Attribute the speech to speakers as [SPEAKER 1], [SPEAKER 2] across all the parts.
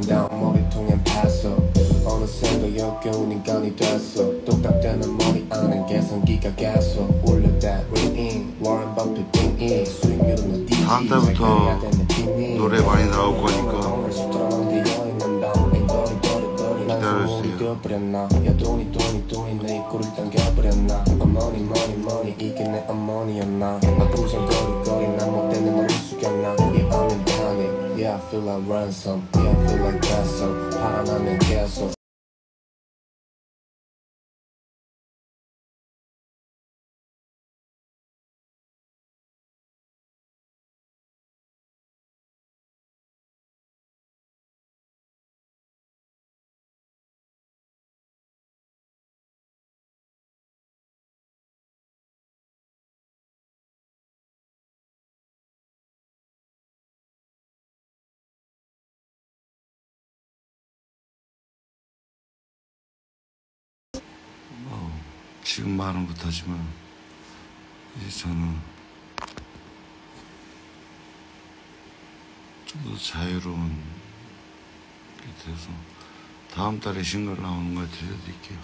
[SPEAKER 1] 다음 머리통엔 팠어. 어느샌가 역겨운 인간이 됐어. 똑딱대는 머리 안에 계산기가 갔어. 올렸다 링인 워렌 버핏 빙인 수익률은 어디지?
[SPEAKER 2] 다음 달부터
[SPEAKER 1] 되는.
[SPEAKER 2] 노래 많이 나올 거니까 기다려주세요.
[SPEAKER 1] 돈이 돈이 돈이 내 입꼬리 당겨버렸나? 어머니 머니 머니 이게 내 어머니였나? 나 구성거리 거리 난 못 되는 머리 숙였나 Yeah, I feel like run. Yeah, I feel like that some Pine on the gas so.
[SPEAKER 2] 지금 말은 못하지만 이제 저는 좀 더 자유로운 게 돼서 다음 달에 싱글 나오는 걸 들려드릴게요.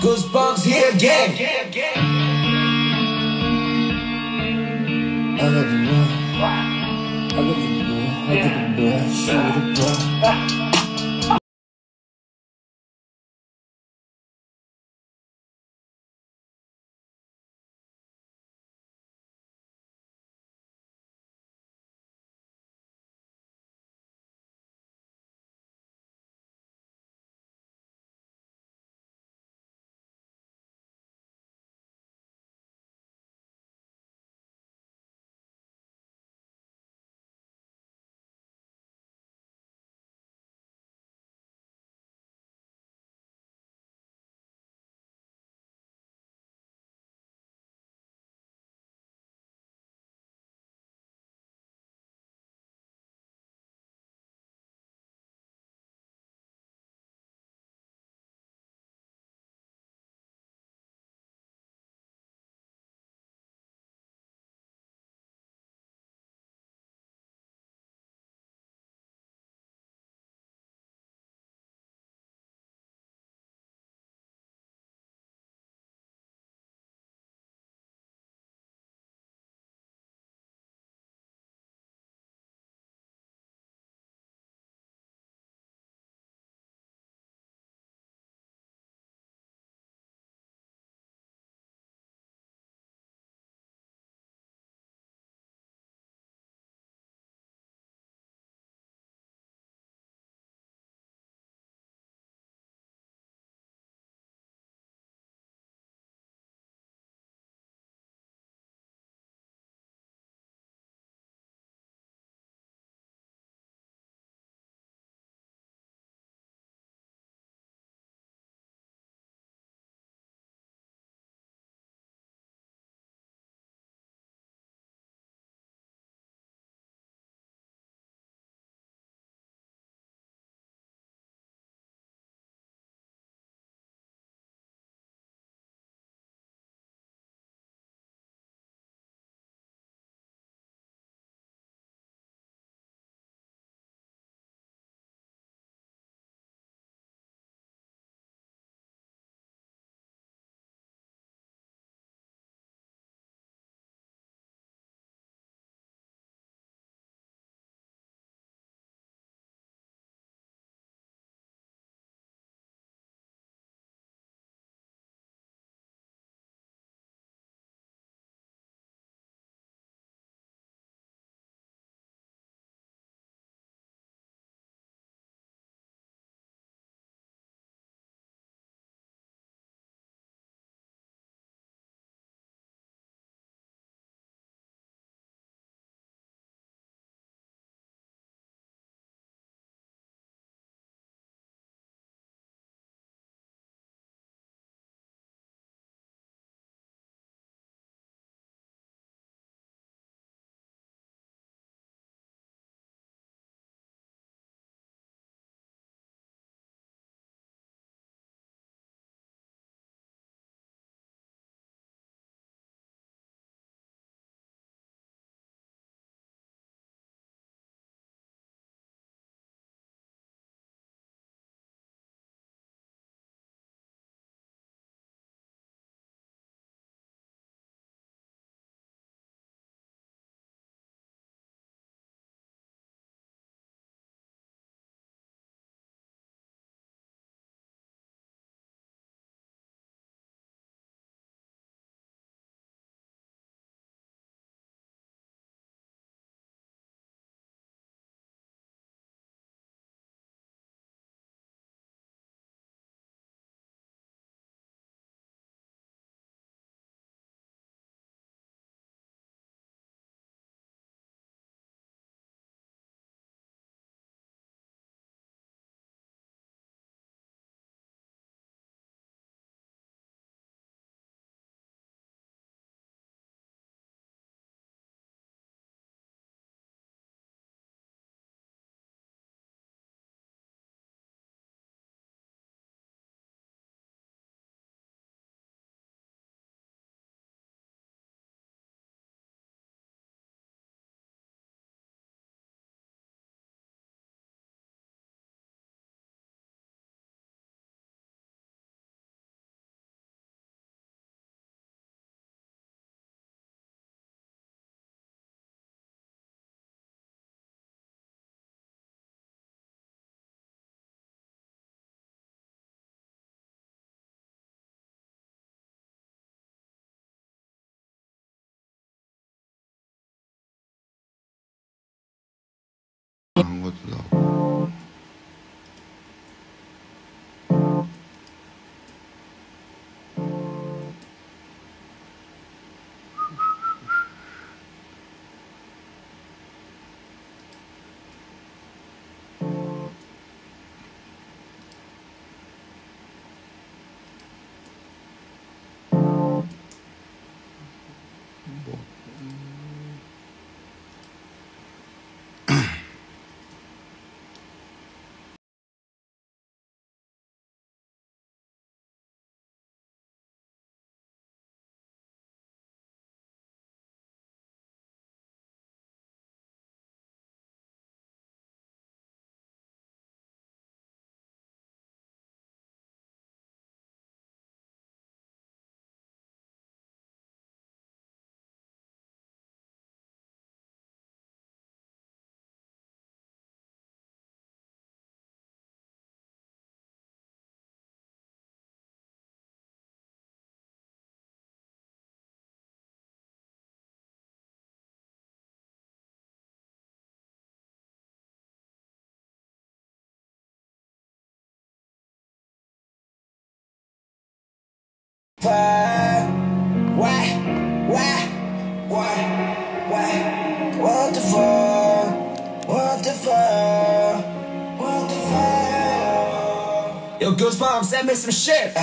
[SPEAKER 1] Goosebumps here again I love you boy I love you boy I love you boy Shoot it boy
[SPEAKER 2] 한것 嗯，我知道。
[SPEAKER 3] Why? Why? Why? Why? Why? What the fuck? What the fuck? What the fuck? Yo, Goosebumps, send me some shit.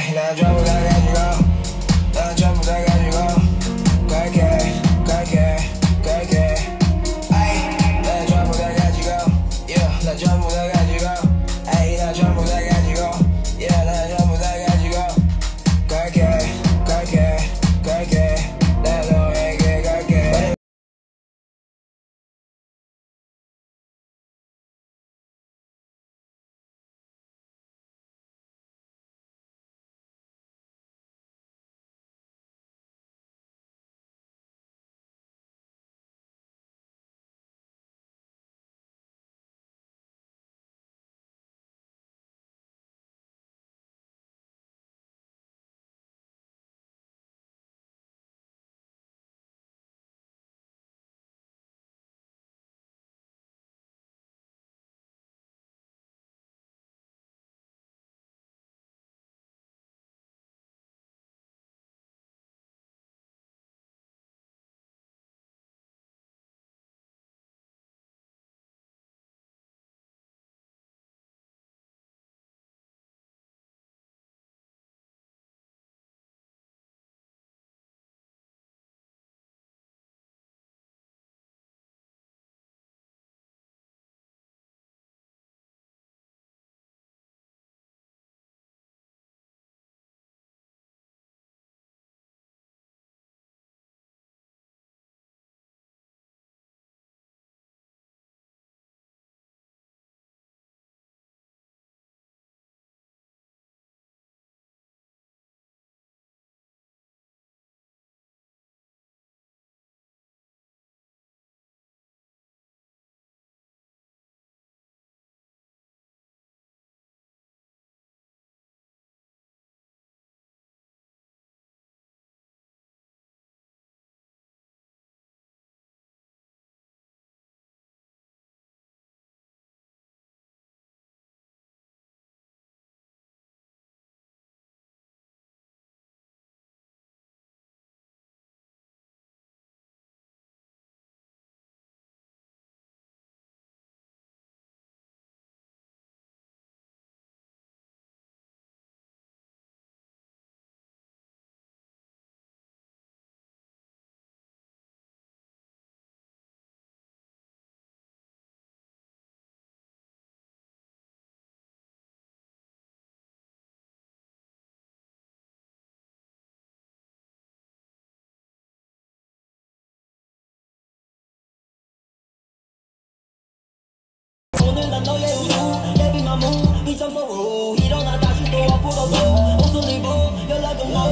[SPEAKER 4] 오늘 난 너의 우루 예비만 무이 점서로 일어나 다시 또 앞으로도 옷을 입어 연락은 뭐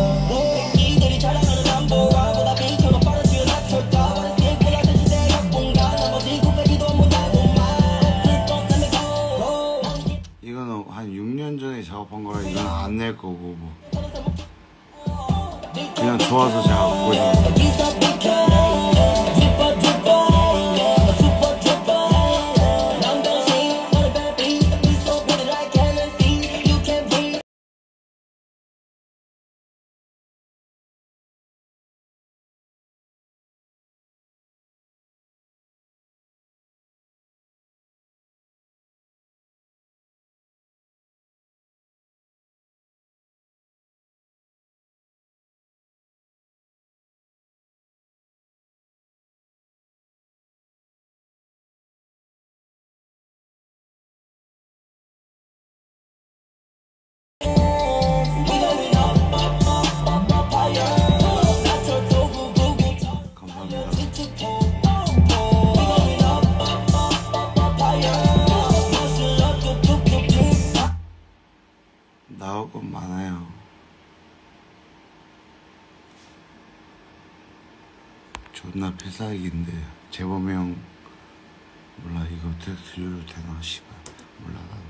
[SPEAKER 4] 새끼들이 자랑하는 남보라보다 빈처럼 빠른 튀어 낮출까 원래 싱글라 대신에 역공간. 나머지 구매기도 못하고만 Please don't let me go 나는
[SPEAKER 2] 이거는 한 6년 전에 작업한 거라 이건 안 낼 거고 뭐. 그냥 좋아서 작업고 필살기인데 재범이 형 몰라 이거 어떻게 들려도 되나 씨발. 몰라 나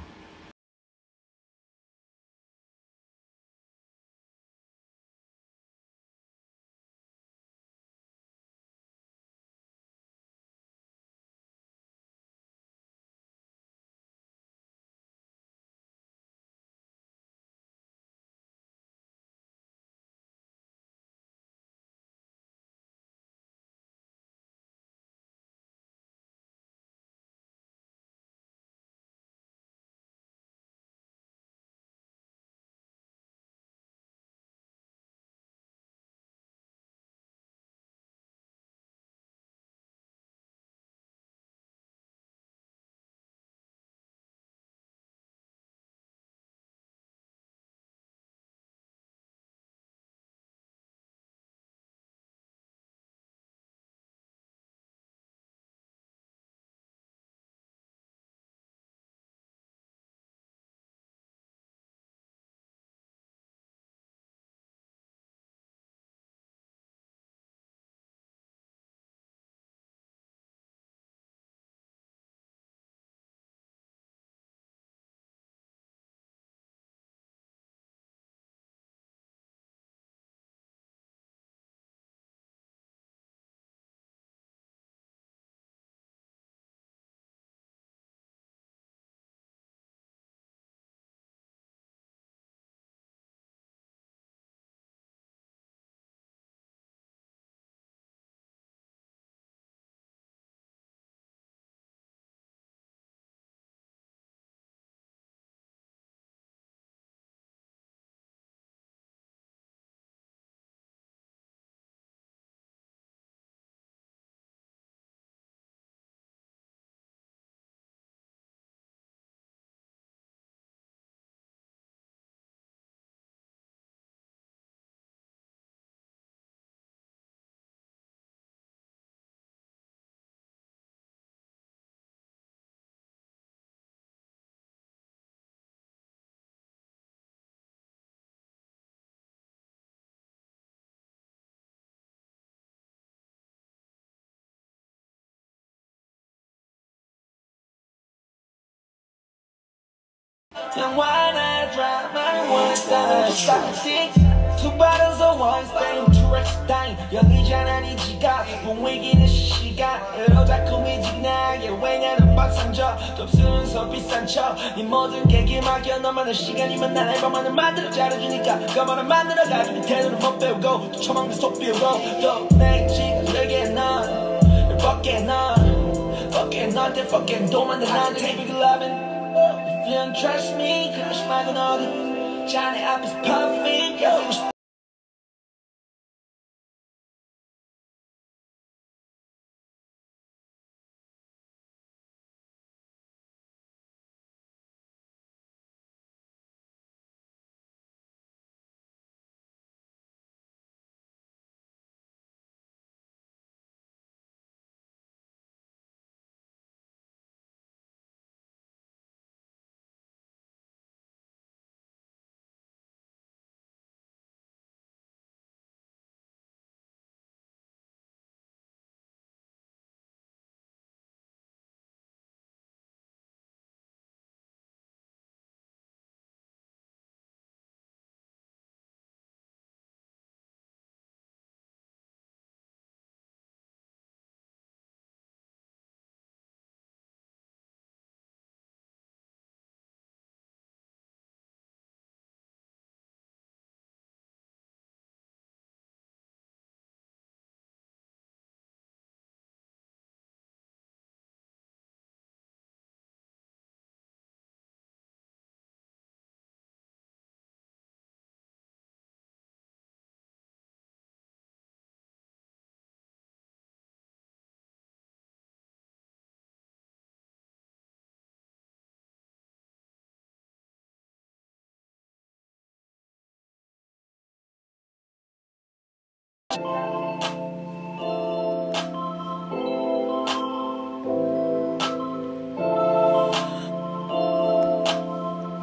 [SPEAKER 2] 도
[SPEAKER 4] 영화나 드라마는 원스타일 스타틱 Two bottles of wine stain Two racks time 열리잖아 네 지갑 봉위기는 시시간으로 자꾸 미지근하게 웽하는 박상저 덥으면서 비싼 척네 모든 계기 막혀 너만의 시간이면 난 앨범만을 만들어 잘해주니까 그만을 만들어가지고 밑에는 못 배우고 또 처망도 속 비우고 또내 지금들게 넌 밖에 넌 밖에 너한테 fucking 도만들 나한테 Baby good loving then trust me, crush my gun, trying to help us puff me, yo.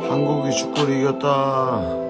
[SPEAKER 2] 한국이 축구를 이겼다.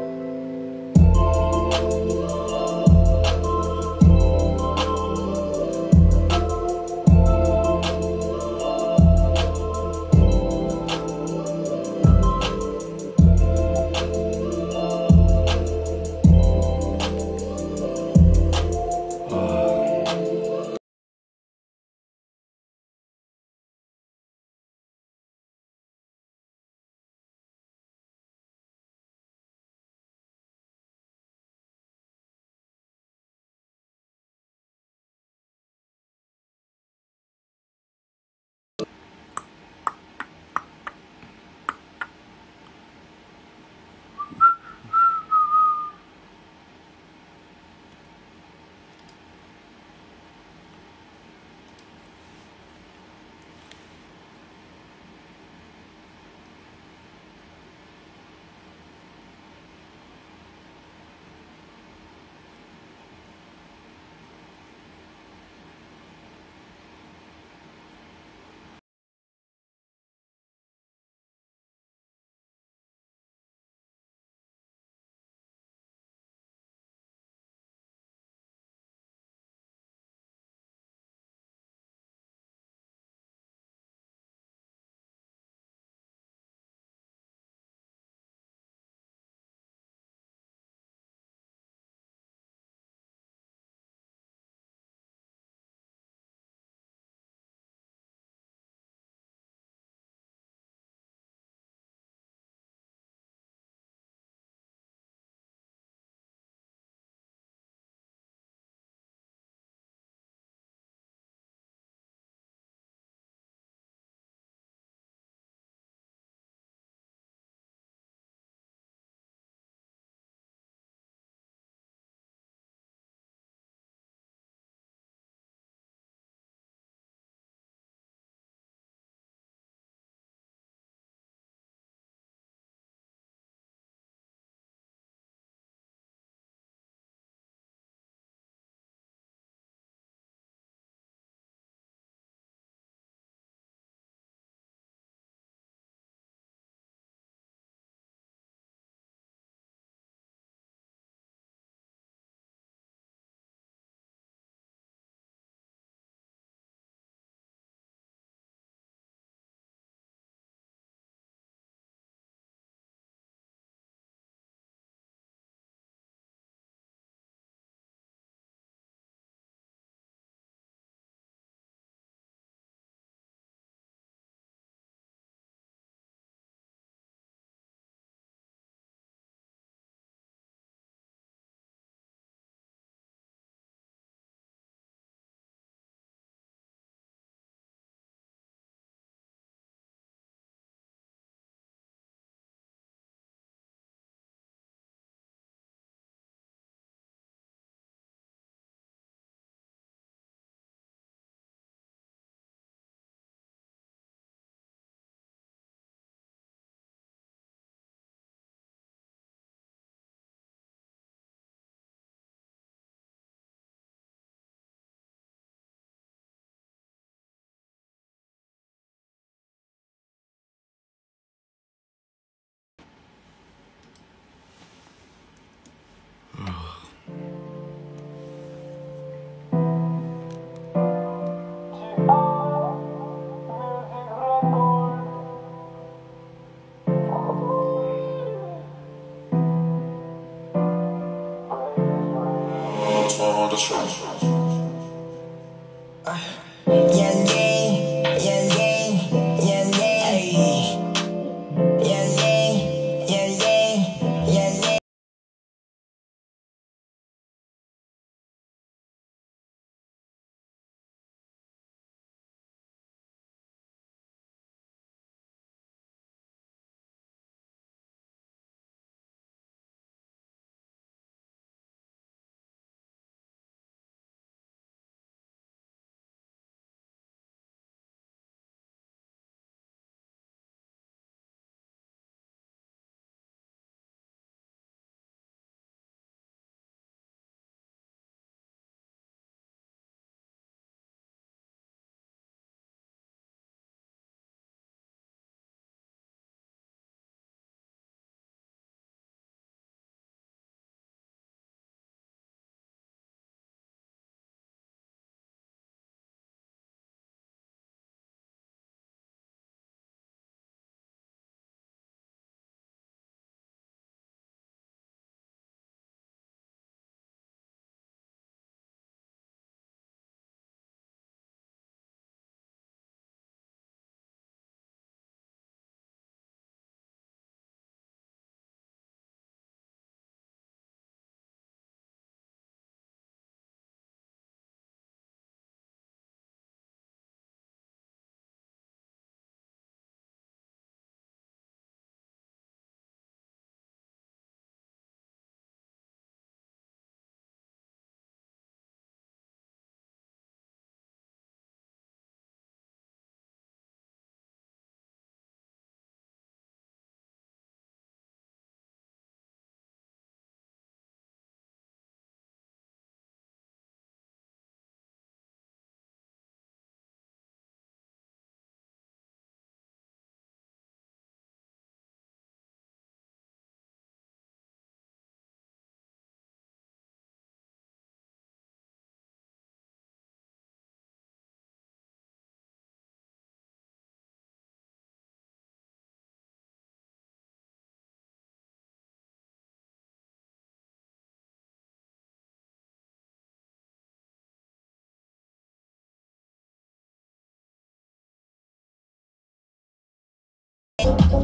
[SPEAKER 5] Show.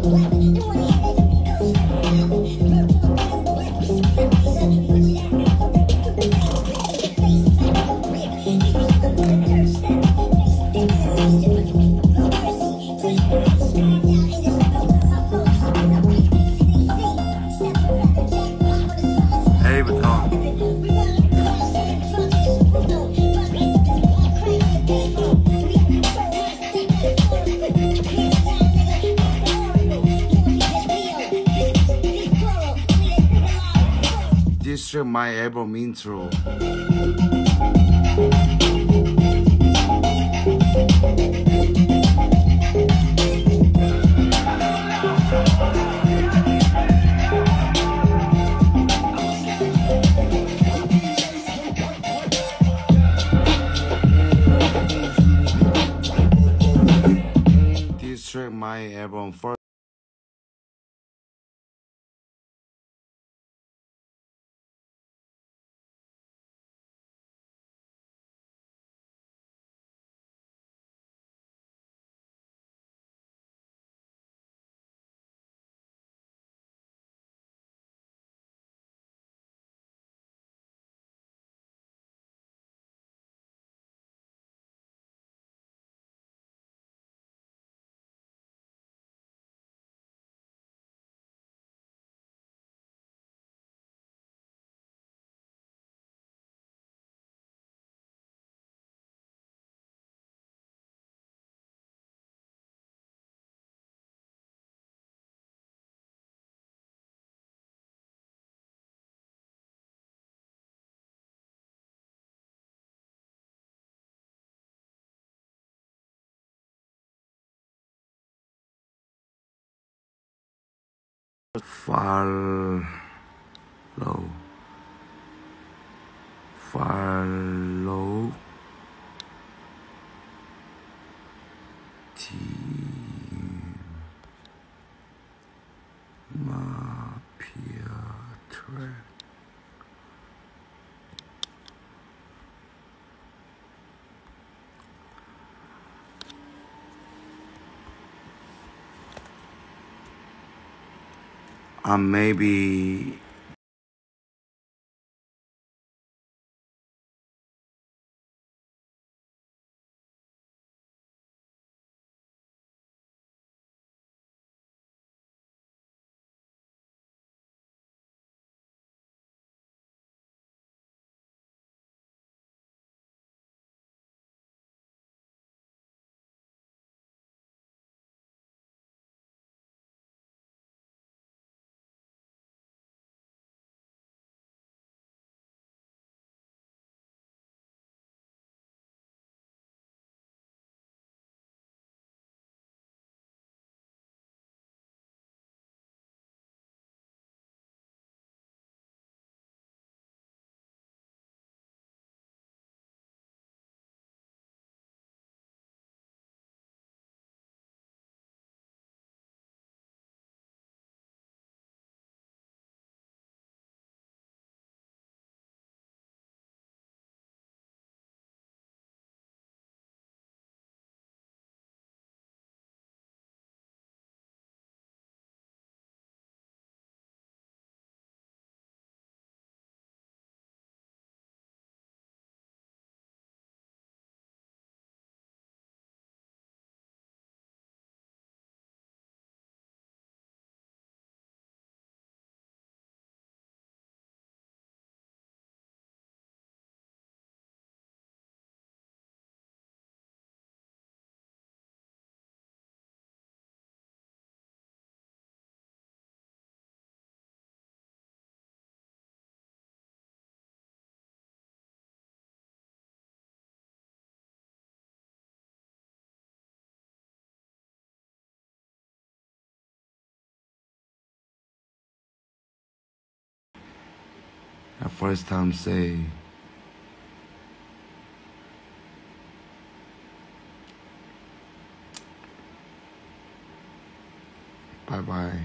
[SPEAKER 5] Rabbit. Is my album intro. Follow follow
[SPEAKER 2] um, maybe the first time say bye bye.